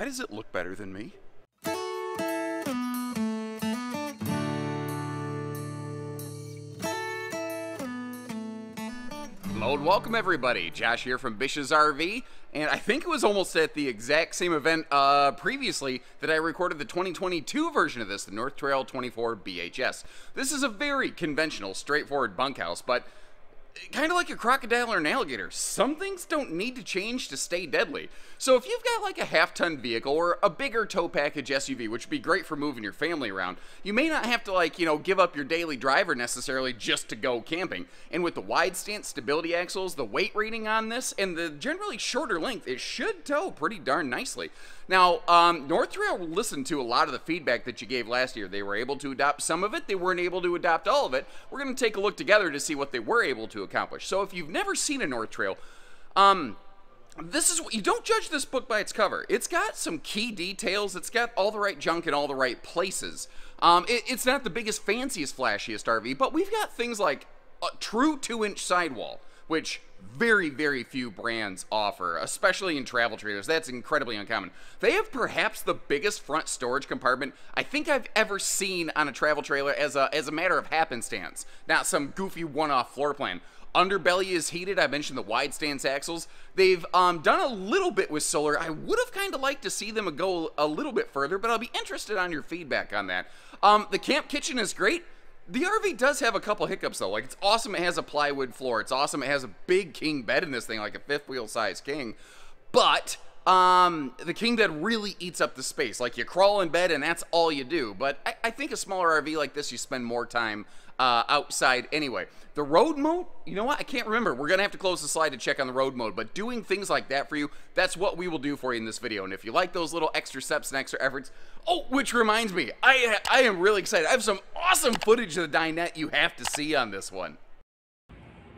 Why does it look better than me? Hello and welcome everybody. Josh here from Bish's RV, and I think it was almost at the exact same event uh, previously that I recorded the 2022 version of this, the North Trail 24 BHS. This is a very conventional, straightforward bunkhouse, but kind of like a crocodile or an alligator, some things don't need to change to stay deadly. So if you've got like a half ton vehicle or a bigger tow package SUV, which would be great for moving your family around, you may not have to like, you know, give up your daily driver necessarily just to go camping. And with the wide stance stability axles, the weight rating on this, and the generally shorter length, it should tow pretty darn nicely. Now, um, North Trail listened to a lot of the feedback that you gave last year. They were able to adopt some of it. They weren't able to adopt all of it. We're going to take a look together to see what they were able to accomplish. So if you've never seen a North Trail, um, this is what you don't judge this book by its cover. It's got some key details. It's got all the right junk in all the right places. Um, it, it's not the biggest, fanciest, flashiest RV, but we've got things like a true two-inch sidewall, which very, very few brands offer, especially in travel trailers. That's incredibly uncommon. They have perhaps the biggest front storage compartment I think I've ever seen on a travel trailer as a, as a matter of happenstance, not some goofy one-off floor plan. Underbelly is heated. I mentioned the wide stance axles. They've um, done a little bit with solar. I would have kind of liked to see them go a little bit further, but I'll be interested on your feedback on that. Um, the camp kitchen is great. The RV does have a couple hiccups though. Like it's awesome it has a plywood floor. It's awesome it has a big king bed in this thing, like a fifth wheel size king. But um, the king bed really eats up the space. Like you crawl in bed and that's all you do. But I, I think a smaller RV like this, you spend more time uh, outside anyway. The road mode, you know what? I can't remember. We're going to have to close the slide to check on the road mode, but doing things like that for you, that's what we will do for you in this video. And if you like those little extra steps and extra efforts, oh, which reminds me, I, I am really excited. I have some awesome footage of the dinette you have to see on this one.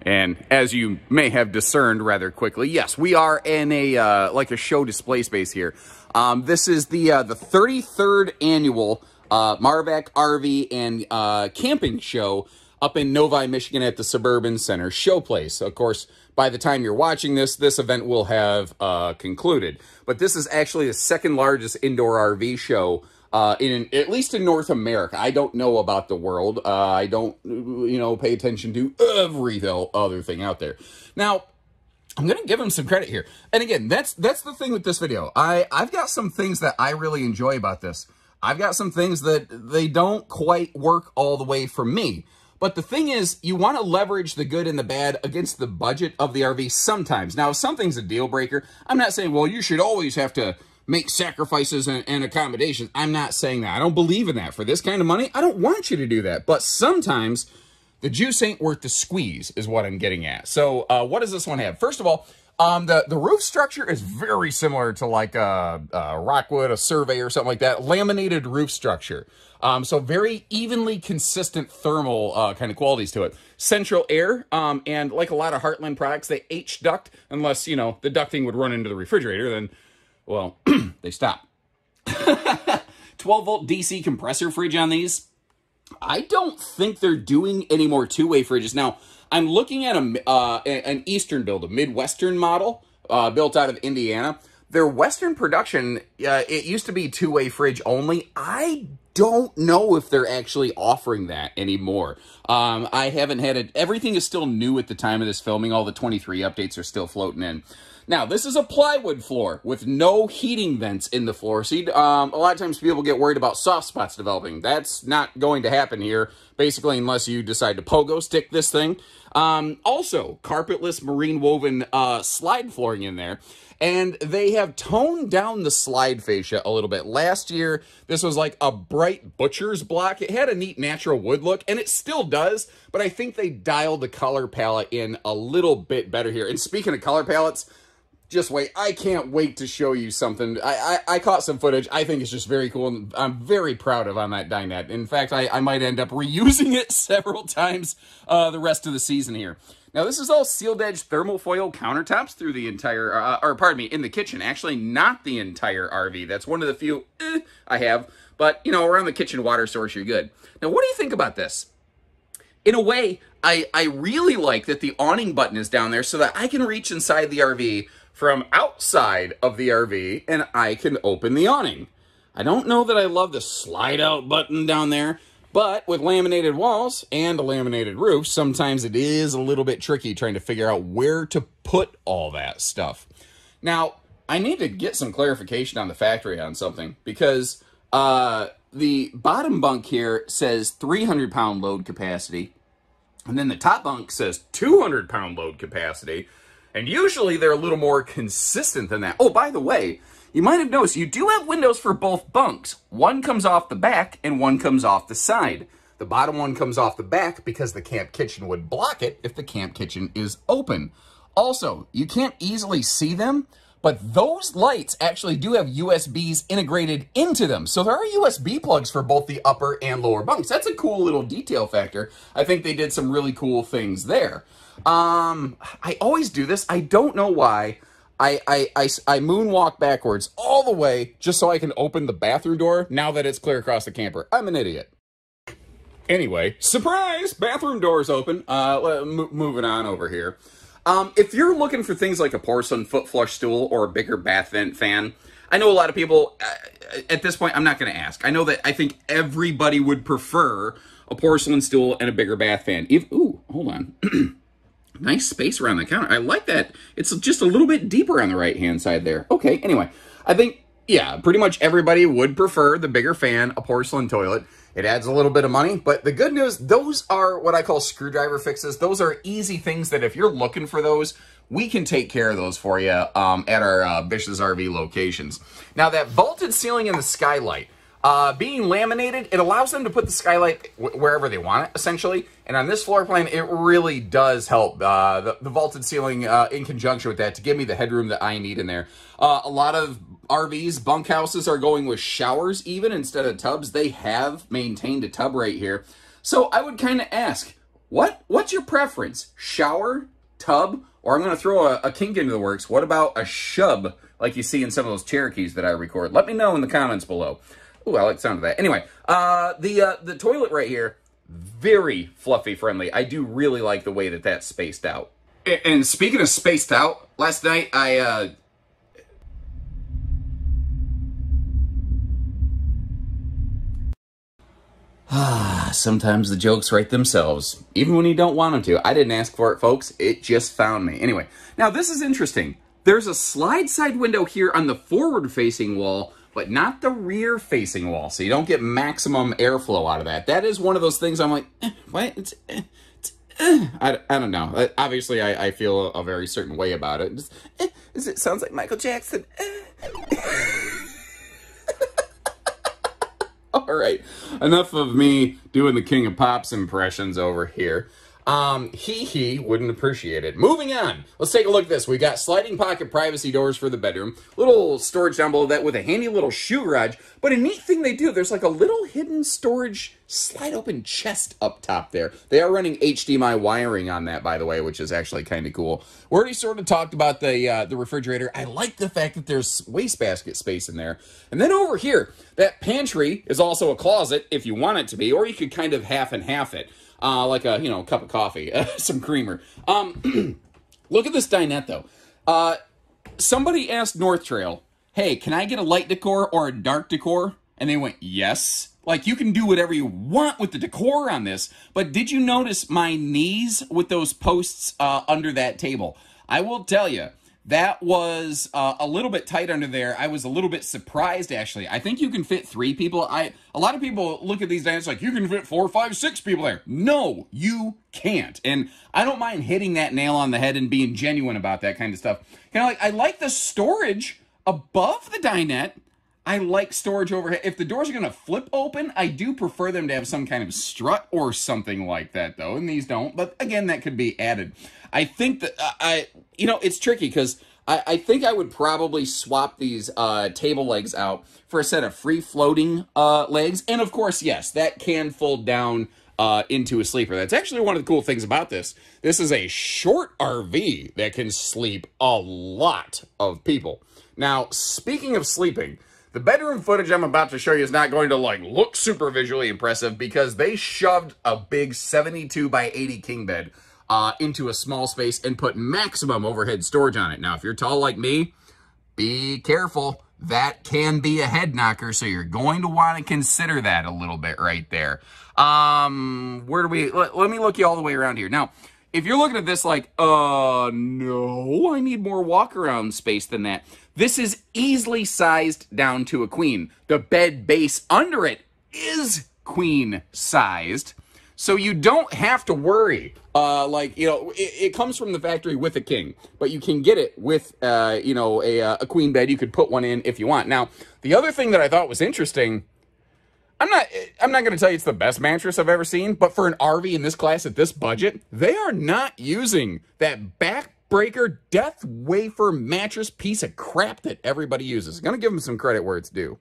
And as you may have discerned rather quickly, yes, we are in a uh, like a show display space here. Um, this is the uh, the 33rd annual uh, Marvac RV and uh, Camping Show up in Novi, Michigan at the Suburban Center Showplace. Of course, by the time you're watching this, this event will have uh, concluded. But this is actually the second largest indoor RV show uh, in at least in North America. I don't know about the world. Uh, I don't, you know, pay attention to every other thing out there. Now, I'm gonna give him some credit here. And again, that's that's the thing with this video. I I've got some things that I really enjoy about this. I've got some things that they don't quite work all the way for me. But the thing is, you want to leverage the good and the bad against the budget of the RV sometimes. Now, if something's a deal breaker, I'm not saying, well, you should always have to make sacrifices and, and, accommodations. I'm not saying that. I don't believe in that. For this kind of money, I don't want you to do that. But sometimes the juice ain't worth the squeeze is what I'm getting at. So uh, what does this one have? First of all, um, the, the roof structure is very similar to like a, a Rockwood, a Surveyor something like that. Laminated roof structure. Um, so very evenly consistent thermal uh, kind of qualities to it. Central air, um, and like a lot of Heartland products, they H-duct, unless, you know, the ducting would run into the refrigerator, then, well, they stop. 12 volt DC compressor fridge on these. I don't think they're doing any more two-way fridges. Now, I'm looking at a uh, an Eastern build, a Midwestern model uh, built out of Indiana. Their Western production, uh, it used to be two-way fridge only. I don't know if they're actually offering that anymore. Um, I haven't had it. Everything is still new at the time of this filming. All the 23 updates are still floating in. Now, this is a plywood floor with no heating vents in the floor. See, um, a lot of times people get worried about soft spots developing. That's not going to happen here, basically, unless you decide to pogo stick this thing. Um, also, carpetless marine woven uh, slide flooring in there. And they have toned down the slide fascia a little bit. Last year, this was like a bright butcher's block. It had a neat natural wood look, and it still does, but I think they dialed the color palette in a little bit better here. And speaking of color palettes, just wait. I can't wait to show you something. I, I, I, caught some footage. I think it's just very cool, and I'm very proud of on that dinette. In fact, I, I might end up reusing it several times uh, the rest of the season here. Now, this is all sealed edge thermal foil countertops through the entire, uh, or pardon me, in the kitchen. Actually, not the entire RV. That's one of the few eh, I have. But, you know, around the kitchen water source, you're good. Now, what do you think about this? In a way, I, I really like that the awning button is down there so that I can reach inside the RV from outside of the RV and I can open the awning. I don't know that I love the slide out button down there, but with laminated walls and a laminated roof, sometimes it is a little bit tricky trying to figure out where to put all that stuff. Now, I need to get some clarification on the factory on something because uh, the bottom bunk here says 300 pound load capacity, and then the top bunk says 200 pound load capacity. And usually they're a little more consistent than that. Oh, by the way, you might have noticed you do have windows for both bunks. One comes off the back and one comes off the side. The bottom one comes off the back because the camp kitchen would block it if the camp kitchen is open. Also, you can't easily see them, but those lights actually do have USBs integrated into them. So there are USB plugs for both the upper and lower bunks. That's a cool little detail factor. I think they did some really cool things there. Um, I always do this. I don't know why. I, I, I, I moonwalk backwards all the way just so I can open the bathroom door now that it's clear across the camper. I'm an idiot. Anyway, surprise! Bathroom door's open. Uh, moving on over here. Um, if you're looking for things like a porcelain foot flush stool or a bigger bath vent fan, I know a lot of people, uh, at this point, I'm not going to ask. I know that I think everybody would prefer a porcelain stool and a bigger bath fan. If, ooh, hold on. nice space around the counter. I like that. It's just a little bit deeper on the right-hand side there. Okay, anyway, I think, yeah, pretty much everybody would prefer the bigger fan, a porcelain toilet. It adds a little bit of money, but the good news, those are what I call screwdriver fixes. Those are easy things that if you're looking for those, we can take care of those for you um, at our uh, Bish's RV locations. Now, that vaulted ceiling and the skylight, uh, being laminated, it allows them to put the skylight wherever they want it, essentially. And on this floor plan, it really does help uh, the, the, vaulted ceiling uh, in conjunction with that to give me the headroom that I need in there. Uh, a lot of RVs, bunkhouses are going with showers even instead of tubs. They have maintained a tub right here. So I would kind of ask, what what's your preference? Shower, tub, or I'm going to throw a, a kink into the works. What about a shub like you see in some of those Cherokees that I record? Let me know in the comments below. Ooh, I like the sound of that. Anyway, uh, the uh, the toilet right here, very fluffy friendly. I do really like the way that that's spaced out. And speaking of spaced out, last night I uh, Ah, sometimes the jokes write themselves, even when you don't want them to. I didn't ask for it, folks. It just found me. Anyway, now this is interesting. There's a slide side window here on the forward-facing wall but not the rear facing wall. So you don't get maximum airflow out of that. That is one of those things I'm like, eh, what? It's, eh, it's eh. I, I don't know. I, obviously, I, I feel a, very certain way about it. Just, eh, it sounds like Michael Jackson. Eh. All right, enough of me doing the King of Pops impressions over here. Um, he, he wouldn't appreciate it. Moving on. Let's take a look at this. We got sliding pocket privacy doors for the bedroom. Little storage down below that with a handy little shoe garage. But a neat thing they do, there's like a little hidden storage slide open chest up top there. They are running HDMI wiring on that, by the way, which is actually kind of cool. We already sort of talked about the, uh, the refrigerator. I like the fact that there's wastebasket space in there. And then over here, that pantry is also a closet if you want it to be, or you could kind of half and half it uh, like a you know cup of coffee, some creamer. Um, look at this dinette though. Uh, somebody asked North Trail, "Hey, can I get a light decor or a dark decor?" And they went, "Yes." Like you can do whatever you want with the decor on this, but did you notice my knees with those posts uh, under that table? I will tell you, that was uh, a little bit tight under there. I was a little bit surprised, actually. I think you can fit three people. I A lot of people look at these dance like, you can fit four, five, six people there. No, you can't. And I don't mind hitting that nail on the head and being genuine about that kind of stuff. Kind of like, I like the storage above the dinette. I like storage overhead. If the doors are going to flip open, I do prefer them to have some kind of strut or something like that, though. And these don't. But again, that could be added. I think that uh, I, you know, it's tricky because I, I, think I would probably swap these uh, table legs out for a set of free floating uh, legs. And of course, yes, that can fold down uh, into a sleeper. That's actually one of the cool things about this. This is a short RV that can sleep a lot of people. Now, speaking of sleeping, the bedroom footage I'm about to show you is not going to like look super visually impressive because they shoved a big 72 by 80 king bed uh, into a small space and put maximum overhead storage on it. Now, if you're tall like me, be careful. That can be a head knocker, so you're going to want to consider that a little bit right there. Um, where do we, let, let me look you all the way around here. Now, if you're looking at this like, uh, no, I need more walk around space than that. This is easily sized down to a queen. The bed base under it is queen sized. So you don't have to worry. Uh, like, you know, it, it, comes from the factory with a king, but you can get it with, uh, you know, a, uh, a queen bed. You could put one in if you want. Now, the other thing that I thought was interesting, I'm not, I'm not going to tell you it's the best mattress I've ever seen, but for an RV in this class at this budget, they are not using that backbreaker death wafer mattress piece of crap that everybody uses. Going to give them some credit where it's due.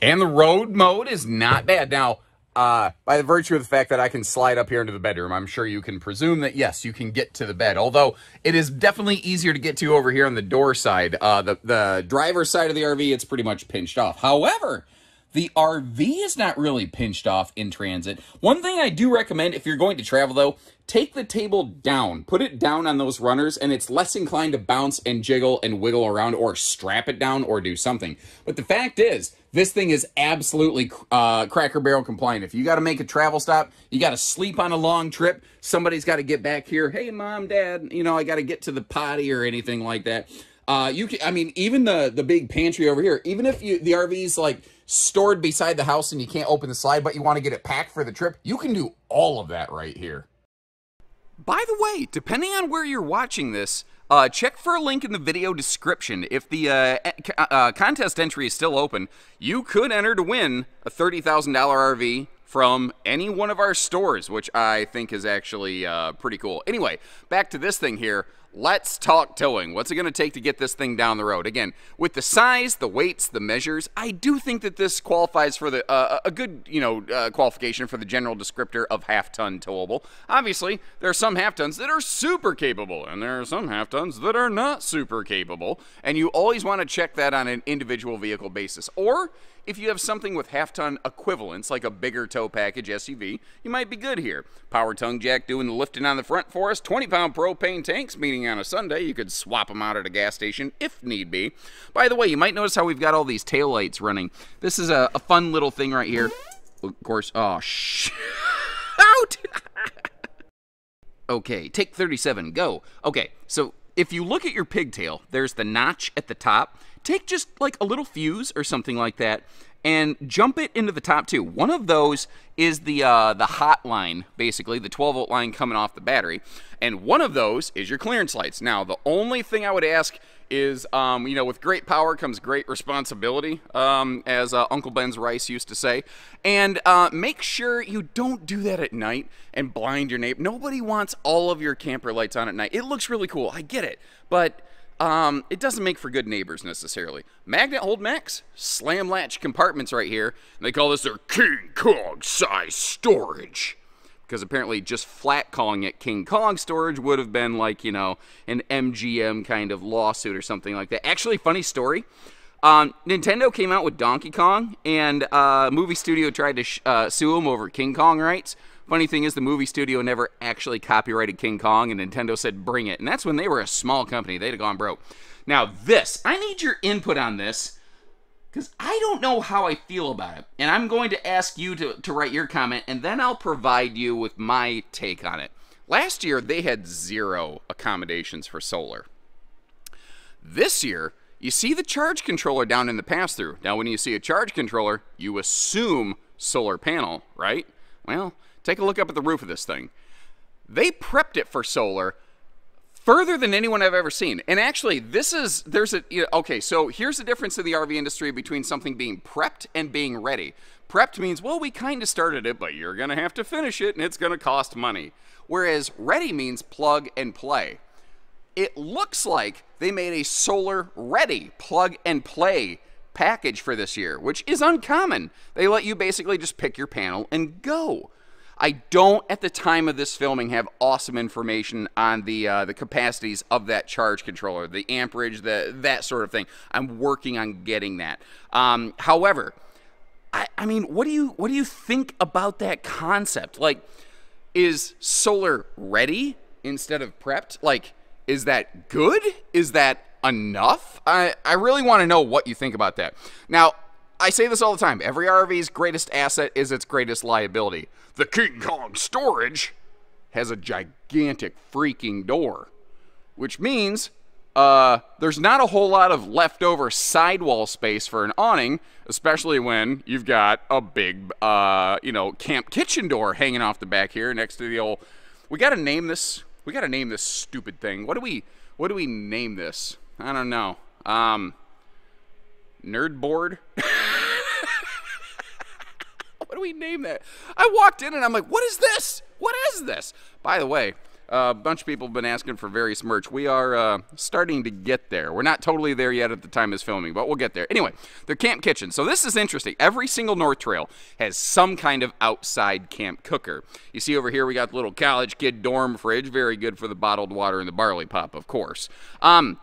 And the road mode is not bad. Now, uh, by the virtue of the fact that I can slide up here into the bedroom, I'm sure you can presume that, yes, you can get to the bed. Although, it is definitely easier to get to over here on the door side. Uh, the, the driver's side of the RV, it's pretty much pinched off. However, the RV is not really pinched off in transit. One thing I do recommend if you're going to travel, though, take the table down. Put it down on those runners, and it's less inclined to bounce and jiggle and wiggle around or strap it down or do something. But the fact is, this thing is absolutely uh, Cracker Barrel compliant. If you got to make a travel stop, you got to sleep on a long trip, somebody's got to get back here. Hey, mom, dad, you know, I got to get to the potty or anything like that. Uh, you can, I mean, even the the big pantry over here, even if you the RV's like stored beside the house and you can't open the slide, but you want to get it packed for the trip, you can do all of that right here. By the way, depending on where you're watching this, uh, check for a link in the video description. If the uh, uh, uh, contest entry is still open, you could enter to win a $30,000 RV from any one of our stores, which I think is actually uh, pretty cool. Anyway, back to this thing here. Let's talk towing. What's it going to take to get this thing down the road? Again, with the size, the weights, the measures, I do think that this qualifies for the uh, a good, you know, uh, qualification for the general descriptor of half-ton towable. Obviously, there are some half-tons that are super capable, and there are some half-tons that are not super capable, and you always want to check that on an individual vehicle basis. Or if you have something with half-ton equivalents, like a bigger tow package SUV, you might be good here. Power tongue jack doing the lifting on the front for us, 20-pound propane tanks, meaning on a Sunday you could swap them out at a gas station if need be. By the way, you might notice how we've got all these tail lights running. This is a, a fun little thing right here. Of course, oh, sh out! okay, take 37, go. Okay, so if you look at your pigtail, there's the notch at the top take just like a little fuse or something like that and jump it into the top two. One of those is the uh, the hot line, basically, the 12 volt line coming off the battery. And one of those is your clearance lights. Now, the only thing I would ask is, um, you know, with great power comes great responsibility, um, as uh, Uncle Ben's Rice used to say. And uh, make sure you don't do that at night and blind your neighbor. Nobody wants all of your camper lights on at night. It looks really cool, I get it. But um, it doesn't make for good neighbors necessarily. Magnet hold max, slam latch compartments right here. They call this their King Kong size storage. Because apparently just flat calling it King Kong storage would have been like, you know, an MGM kind of lawsuit or something like that. Actually, funny story. Um, Nintendo came out with Donkey Kong, and uh, movie studio tried to uh, sue them over King Kong rights. Funny thing is, the movie studio never actually copyrighted King Kong, and Nintendo said, bring it. And that's when they were a small company. They'd have gone broke. Now, this, I need your input on this, because I don't know how I feel about it. And I'm going to ask you to, to write your comment, and then I'll provide you with my take on it. Last year, they had zero accommodations for solar. This year, you see the charge controller down in the pass-through. Now, when you see a charge controller, you assume solar panel, right? Well, Take a look up at the roof of this thing. They prepped it for solar further than anyone I've ever seen. And actually, this is, there's a, you know, okay, so here's the difference in the RV industry between something being prepped and being ready. Prepped means, well, we kind of started it, but you're going to have to finish it and it's going to cost money. Whereas ready means plug and play. It looks like they made a solar ready plug and play package for this year, which is uncommon. They let you basically just pick your panel and go. I don't, at the time of this filming, have awesome information on the uh, the capacities of that charge controller, the amperage, the that sort of thing. I'm working on getting that. Um, however, I, I mean, what do you what do you think about that concept? Like, is solar ready instead of prepped? Like, is that good? Is that enough? I, I really want to know what you think about that. Now, I say this all the time. Every RV's greatest asset is its greatest liability. The King Kong storage has a gigantic freaking door, which means uh, there's not a whole lot of leftover sidewall space for an awning, especially when you've got a big, uh, you know, camp kitchen door hanging off the back here next to the old. We got to name this. We got to name this stupid thing. What do we? What do we name this? I don't know. Um, nerd board. what do we name that? I walked in and I'm like, what is this? What is this? By the way, a bunch of people have been asking for various merch. We are uh, starting to get there. We're not totally there yet at the time of filming, but we'll get there. Anyway, the camp kitchen. So this is interesting. Every single North Trail has some kind of outside camp cooker. You see over here, we got the little college kid dorm fridge. Very good for the bottled water and the barley pop, of course. Um,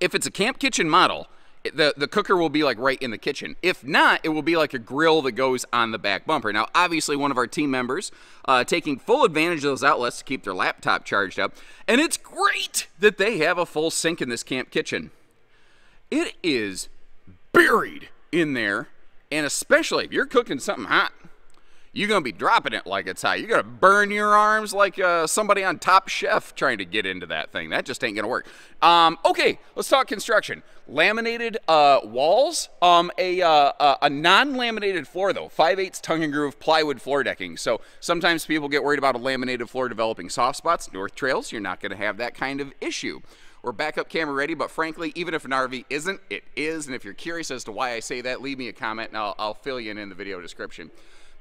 if it's a camp kitchen model, the, the cooker will be like right in the kitchen. If not, it will be like a grill that goes on the back bumper. Now, obviously, one of our team members uh, taking full advantage of those outlets to keep their laptop charged up. And it's great that they have a full sink in this camp kitchen. It is buried in there, and especially if you're cooking something hot, you're going to be dropping it like it's hot. You're going to burn your arms like uh, somebody on Top Chef trying to get into that thing. That just ain't going to work. Um, okay, let's talk construction. Laminated uh, walls, um, a, uh, a non-laminated floor though, 5 8 tongue and groove plywood floor decking. So sometimes people get worried about a laminated floor developing soft spots. North Trails, you're not going to have that kind of issue. We're backup camera ready, but frankly, even if an RV isn't, it is. And if you're curious as to why I say that, leave me a comment and I'll, I'll fill you in in the video description.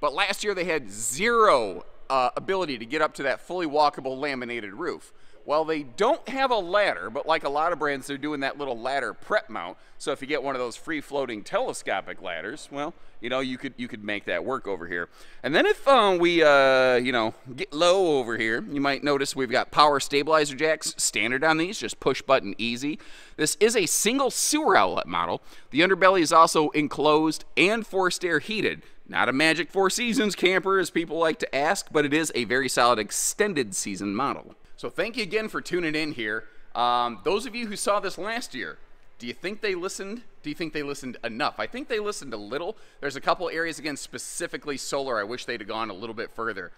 But last year they had zero uh, ability to get up to that fully walkable laminated roof. Well, they don't have a ladder, but like a lot of brands, they're doing that little ladder prep mount. So if you get one of those free-floating telescopic ladders, well, you know, you could you could make that work over here. And then if um, we, uh, you know, get low over here, you might notice we've got power stabilizer jacks standard on these, just push button easy. This is a single sewer outlet model. The underbelly is also enclosed and forced air heated. Not a Magic Four Seasons camper, as people like to ask, but it is a very solid extended season model. So thank you again for tuning in here. Um, those of you who saw this last year, do you think they listened? Do you think they listened enough? I think they listened a little. There's a couple areas, again, specifically solar, I wish they'd have gone a little bit further.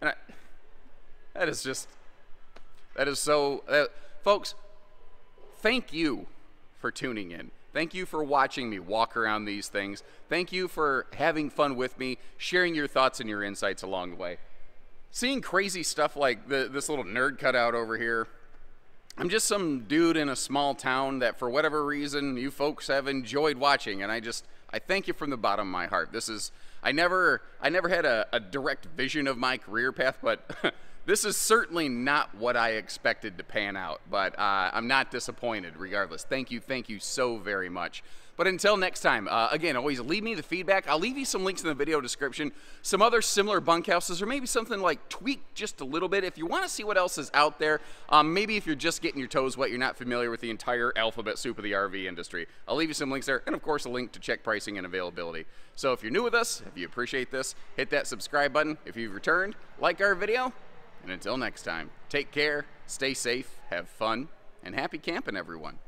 And I, that is just, that is so, uh, folks, thank you for tuning in. Thank you for watching me walk around these things. Thank you for having fun with me, sharing your thoughts and your insights along the way. Seeing crazy stuff like the, this little nerd cutout over here. I'm just some dude in a small town that, for whatever reason, you folks have enjoyed watching, and I just I thank you from the bottom of my heart. This is I never I never had a, a direct vision of my career path, but This is certainly not what I expected to pan out, but uh, I'm not disappointed regardless. Thank you, thank you so very much. But until next time, uh, again, always leave me the feedback. I'll leave you some links in the video description, some other similar bunkhouses, or maybe something like tweaked just a little bit. If you want to see what else is out there, um, maybe if you're just getting your toes wet, you're not familiar with the entire alphabet soup of the RV industry. I'll leave you some links there, and of course, a link to check pricing and availability. So if you're new with us, if you appreciate this, hit that subscribe button. If you've returned, like our video, and until next time, take care, stay safe, have fun, and happy camping, everyone.